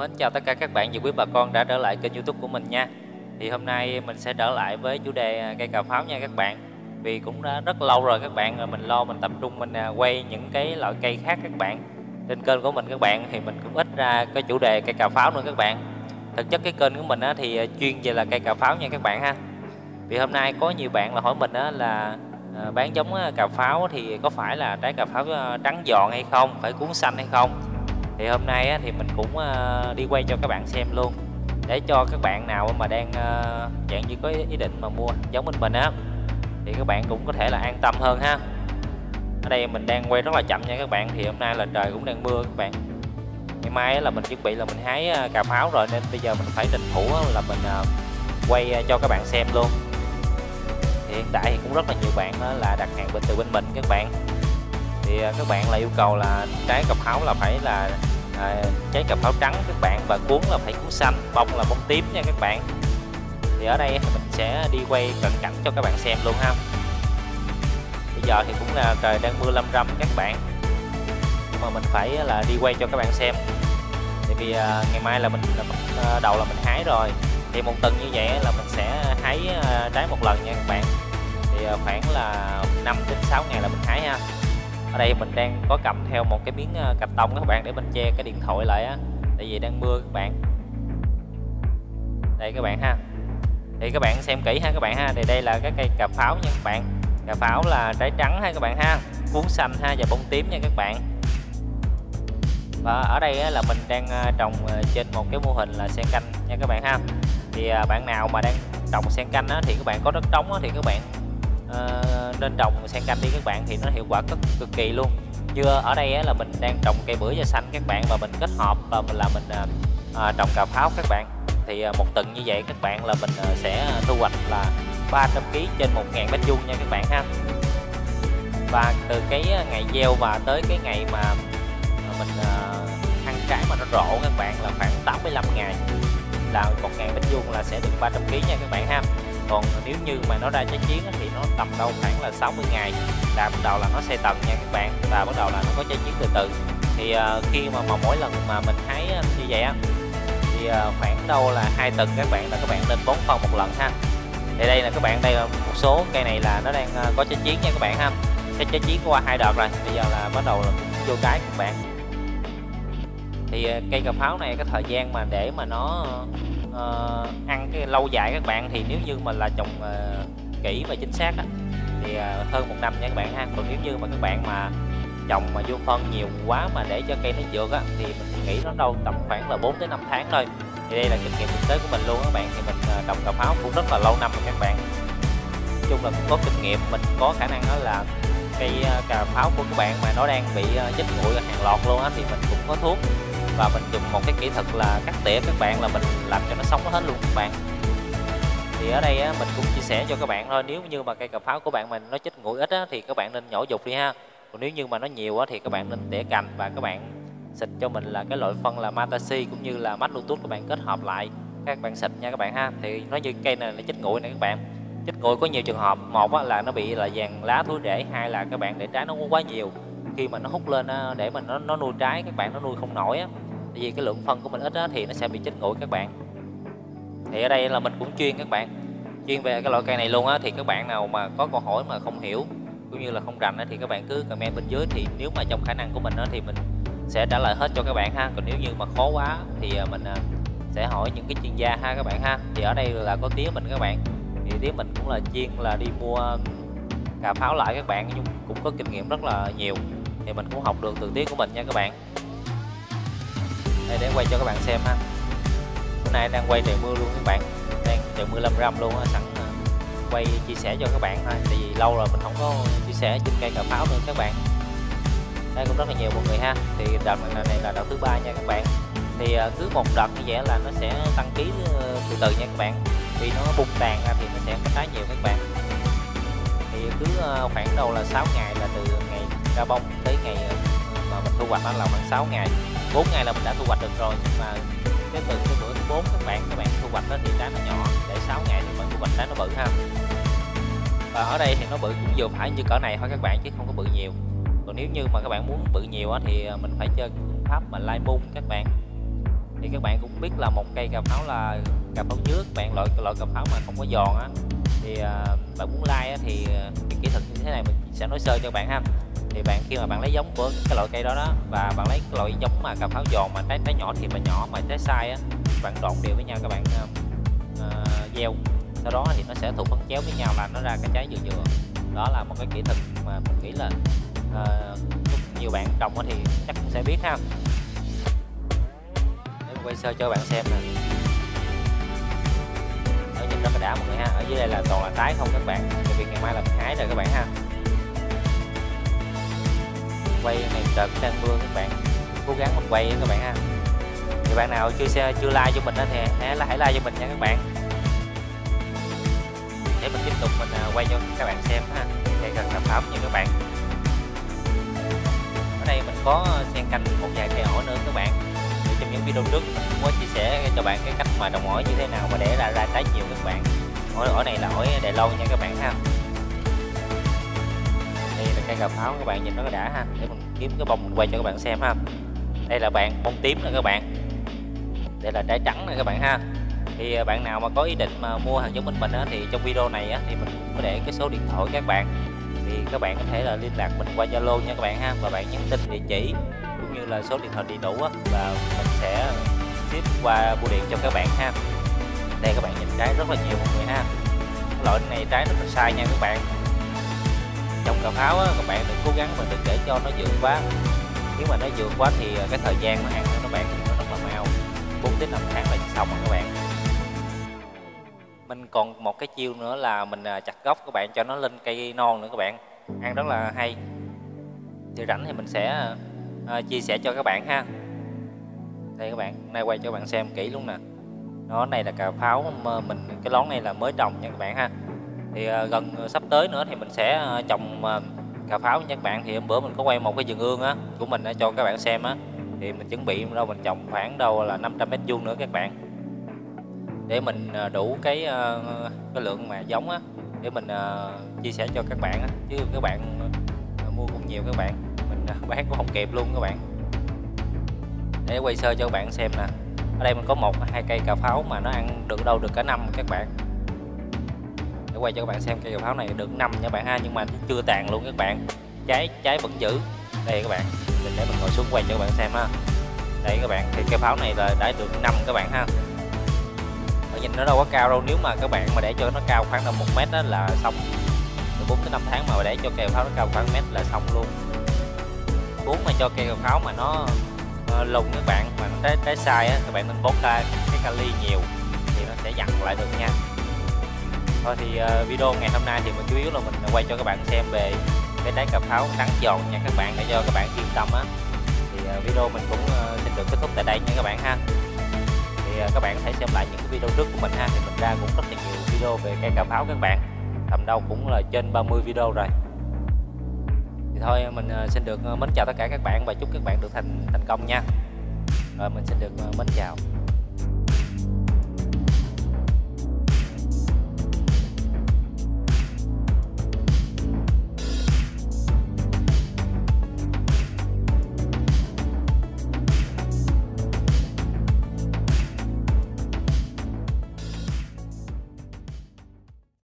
Mến chào tất cả các bạn và quý bà con đã trở lại kênh youtube của mình nha. Thì hôm nay mình sẽ trở lại với chủ đề à, cây cà pháo nha các bạn. Vì cũng đã rất lâu rồi các bạn rồi mình lo mình tập trung mình à, quay những cái loại cây khác các bạn. Trên kênh của mình các bạn thì mình cũng ít ra cái chủ đề cây cà pháo nữa các bạn. Thực chất cái kênh của mình thì à, chuyên về là cây cà pháo nha các bạn ha. Vì hôm nay có nhiều bạn là hỏi mình là bán giống cà pháo thì có phải là trái cà pháo trắng giòn hay không, phải cuốn xanh hay không? Thì hôm nay á, thì mình cũng uh, đi quay cho các bạn xem luôn. Để cho các bạn nào mà đang ờ, uh, dạng như có ý định mà mua giống mình mình á thì các bạn cũng có thể là an tâm hơn ha. Ở đây mình đang quay rất là chậm nha các bạn thì hôm nay là trời cũng đang mưa các bạn. Ngày mai là mình chuẩn bị là mình hái ờ, cà pháo rồi nên bây giờ mình phải tranh thủ là mình quay cho các bạn xem luôn. Thì hiện tại thì cũng rất là nhiều bạn là đặt hàng bên từ bên mình các bạn. Thì các bạn là yêu cầu là trái cà pháo là phải là à, trái cà pháo trắng các bạn và cuốn là phải cuốn xanh bông là bông tím nha các bạn. Thì ở đây mình sẽ đi quay cận cảnh cho các bạn xem luôn ha. Bây giờ thì cũng là trời đang mưa lâm râm các bạn. Nhưng mà mình phải là đi quay cho các bạn xem. Tại vì à, ngày mai là mình là bắt à, đầu là mình hái rồi. Thì một tuần như vậy là mình sẽ hái à, trái một lần nha các bạn. Thì à, khoảng là 5 đến 6 ngày là mình hái ha ở đây mình đang có cầm theo một cái miếng ờ, cạch tông các bạn, để mình che cái điện thoại lại á. Tại vì đang mưa các bạn. Đây các bạn ha. Thì các bạn xem kỹ ha các bạn ha. Thì đây là cái cây cà pháo nha các bạn. Cà pháo là trái trắng ha các bạn ha. Cuốn xanh ha và bông tím nha các bạn. Và ở đây là mình đang ờ, trồng ờ, trên một cái mô hình là sen canh nha các bạn ha. Thì bạn nào mà đang trồng sen canh thì các bạn có đất trống thì các bạn uh, nên trồng sen canh đi các bạn thì nó hiệu quả cực cực kỳ luôn. Như ở đây á, là mình đang trồng cây bưởi da xanh các bạn và mình kết hợp và mình là mình uh, trồng cà pháo các bạn. Thì một tuần như vậy các bạn là mình sẽ thu hoạch là 300 kg trên 1.000 mét vuông nha các bạn ha. Và từ cái ngày gieo và tới cái ngày mà mình ăn trái mà nó rộ các bạn là khoảng 85 ngày là 1.000 mét vuông là sẽ được 300 kg nha các bạn ha còn nếu như mà nó ra trái chiến thì nó tầm đâu khoảng là 60 ngày là bắt đầu là nó xây tầng nha các bạn và bắt đầu là nó có trái chiến từ từ. Thì uh, khi mà, mà mỗi lần mà mình hái ờ, như vậy á thì uh, khoảng đâu là hai tuần các bạn là các bạn nên bón phân một lần ha. Thì đây là các bạn đây là một số cây này là nó đang uh, có trái chiến nha các bạn ha. Cái trái chiến qua hai đợt rồi bây giờ là bắt đầu là vô cái các bạn. Thì cây cà pháo này cái thời gian mà để mà nó uh, ăn cái lâu dài các bạn thì nếu như mà là trồng uh, ờ, kỹ và chính xác á, thì uh, hơn một năm nha các bạn ha. Còn nếu như mà các bạn mà trồng mà vô phân nhiều quá mà để cho cây nó dược á thì mình nghĩ nó đâu tầm khoảng là 4 tới 5 tháng thôi. Thì đây là kinh nghiệm thực tế của mình luôn các bạn. Thì mình trồng cà pháo cũng rất là lâu năm rồi các bạn. Nói chung là cũng có kinh nghiệm mình có khả năng đó là cây cà pháo của các bạn mà nó đang bị chết nguội hàng loạt luôn á thì mình cũng có thuốc và mình dùng một cái kỹ thuật là cắt tỉa các bạn là mình làm cho nó sống hết luôn các bạn. Thì ở đây á, mình cũng chia sẻ cho các bạn thôi nếu như mà cây cà pháo của bạn mình nó chết nguội ít á, thì các bạn nên nhổ dục đi ha. Còn nếu như mà nó nhiều á, thì các bạn nên tỉa cành và các bạn xịt cho mình là cái loại phân là Matasi cũng như là mát Bluetooth các bạn kết hợp lại. Các bạn xịt nha các bạn ha. Thì nó như cây này là chết nguội này các bạn. Chết nguội có nhiều trường hợp một á, là nó bị là vàng lá thối rễ hai là các bạn để trái nó quá nhiều. Khi mà nó hút lên á, để mà nó nó nuôi trái các bạn nó nuôi không nổi á vì cái lượng phân của mình ít á, thì nó sẽ bị chết nguội các bạn. Thì ở đây là mình cũng chuyên các bạn chuyên về cái loại cây này luôn á thì các bạn nào mà có câu hỏi mà không hiểu cũng như là không rành á, thì các bạn cứ comment bên dưới. Thì nếu mà trong khả năng của mình á, thì mình sẽ trả lời hết cho các bạn ha. Còn nếu như mà khó quá thì à, mình à, sẽ hỏi những cái chuyên gia ha các bạn ha. Thì ở đây là có tía mình các bạn. Thì tía mình cũng là chuyên là đi mua cà pháo lại các bạn nhưng cũng có kinh nghiệm rất là nhiều. Thì mình cũng học được từ tía của mình nha các bạn đây để quay cho các bạn xem ha. Bữa nay đang quay trời mưa luôn các bạn. Đang trời mưa lâm râm luôn á sẵn ờ, quay chia sẻ cho các bạn thôi. Tại vì lâu rồi mình không có chia sẻ trên cây cà pháo nữa các bạn. Đây cũng rất là nhiều mọi người ha. Thì đợt này, này là đợt thứ ba nha các bạn. Thì ờ, cứ một đợt như vậy là nó sẽ tăng ký ờ, từ từ nha các bạn. Vì nó bung tàn ra thì nó sẽ có khá nhiều các bạn. Thì cứ khoảng đầu là 6 ngày là từ ngày ra bông tới ngày mà mình thu hoạch nó là khoảng 6 ngày. 4 ngày là mình đã thu hoạch được rồi, nhưng mà cái từ cái bữa thứ 4 các bạn các bạn thu hoạch nó thì trái nó nhỏ, để 6 ngày thì bạn thu hoạch trái nó bự ha. Và ở đây thì nó bự cũng vừa phải như cỡ này thôi các bạn, chứ không có bự nhiều. Còn nếu như mà các bạn muốn bự nhiều á thì à, mình phải chơi phương pháp mà lai bung các bạn thì các bạn cũng biết là một cây cà pháo là cà pháo trước. Bạn loại loại cà pháo mà không có giòn á thì uh, bạn muốn like á, thì à, cái kỹ thuật như thế này mình sẽ nói sơ cho bạn ha. Thì bạn khi mà bạn lấy giống của cái loại cây đó đó và bạn lấy cái loại giống mà cà pháo giòn mà trái trái nhỏ thì mà nhỏ mà trái sai á bạn trộn đều với nhau các bạn uh, uh, gieo. Sau đó thì nó sẽ thụ phấn chéo với nhau là nó ra cái trái vừa vừa đó là một cái kỹ thuật mà mình nghĩ là uh, nhiều bạn trồng thì chắc cũng sẽ biết ha quay sơ cho bạn xem nè. Ở nhìn rất là đã mọi người ha, ở dưới đây là toàn là trái không các bạn. Tại vì ngày mai là hái rồi các bạn ha. Quay này trời cũng đang mưa các bạn. Cố gắng mình quay các bạn ha. Thì bạn nào chưa xe, chưa like cho mình đó thì hãy hãy like cho mình nha các bạn. Để mình tiếp tục mình à, quay cho các bạn xem ha. Ngày cần cà pháo nha các bạn. Ở đây mình có à, xen canh một vài cây ổi nữa các bạn trong những video trước. Cũng có chia sẻ cho bạn cái cách mà đồng ổi như thế nào mà để ra ra trái nhiều các bạn. Ổi ổi này là ổi đài lâu nha các bạn ha. Đây là cây cà pháo các bạn nhìn nó đã ha. Để mình kiếm cái bông mình quay cho các bạn xem ha. Đây là bạn bông tím nè các bạn. Đây là trái trắng nè các bạn ha. Thì à, bạn nào mà có ý định mà mua hàng giống mình mình á, thì trong video này á, thì mình cũng có để cái số điện thoại các bạn. Thì các bạn có thể là liên lạc mình qua Zalo nha các bạn ha. Và bạn nhắn tin địa chỉ là số điện thoại đầy đủ á, và mình sẽ ship qua bưu điện cho các bạn ha. Đây các bạn nhìn trái rất là nhiều mọi người ha. Loại này trái rất là sai nha các bạn. Trong cà pháo á, các bạn đừng cố gắng mà đừng để cho nó dược quá. Nếu mà nó dược quá thì à, cái thời gian mà ăn nó bạn nó rất là mau. 4 đến 5 tháng là xong rồi các bạn. Mình còn một cái chiêu nữa là mình à, chặt gốc các bạn cho nó lên cây non nữa các bạn. Ăn rất là hay. Thì rảnh thì mình sẽ à, Ờ, chia sẻ cho các bạn ha. Đây các bạn, nay quay cho các bạn xem kỹ luôn nè. Nó này là cà pháo mà mình, cái lón này là mới trồng nha các bạn ha. Thì ờ, gần sắp tới nữa thì mình sẽ ờ, trồng cà pháo nha các bạn. Thì hôm bữa mình có quay một cái vườn ương á, của mình cho các bạn xem á. Thì mình chuẩn bị đâu mình trồng khoảng đâu là 500 mét vuông nữa các bạn. Để mình đủ cái cái lượng mà giống á, để mình chia sẻ cho các bạn á. Chứ các bạn mua cũng nhiều các bạn mình uh, bán cũng không kịp luôn các bạn. Để quay sơ cho các bạn xem nè. Ở đây mình có một hai cây cà pháo mà nó ăn được đâu được cả năm các bạn. Để quay cho các bạn xem cây cà pháo này được năm nha bạn ha nhưng mà chưa tàn luôn các bạn. Trái trái vẫn giữ. Đây các bạn mình để mình ngồi xuống quay cho các bạn xem ha. Đây các bạn thì cây pháo này là đã được năm các bạn ha. Nhìn nó đâu quá cao đâu nếu mà các bạn mà để cho nó cao khoảng là một mét đó là xong. Từ 4 tới 5 tháng mà để cho cây pháo nó cao khoảng mét là xong luôn muốn mà cho cây pháo mà nó uh, lùng các bạn mà nó trái, trái sai á các bạn nên bón ra cái kali nhiều thì nó sẽ dặn lại được nha. Thôi thì uh, video ngày hôm nay thì mình chủ yếu là mình quay cho các bạn xem về cái trái cà pháo trắng giòn nha các bạn để cho các bạn yên tâm á. Thì uh, video mình cũng uh, xin được kết thúc tại đây nha các bạn ha. Thì uh, các bạn có thể xem lại những cái video trước của mình ha thì mình ra cũng rất là nhiều video về cây cà pháo các bạn. Tầm đâu cũng là trên 30 video rồi thì thôi, mình ờ, xin được ờ, mến chào tất cả các bạn và chúc các bạn được thành thành công nha. Rồi, mình xin được ờ, mến chào.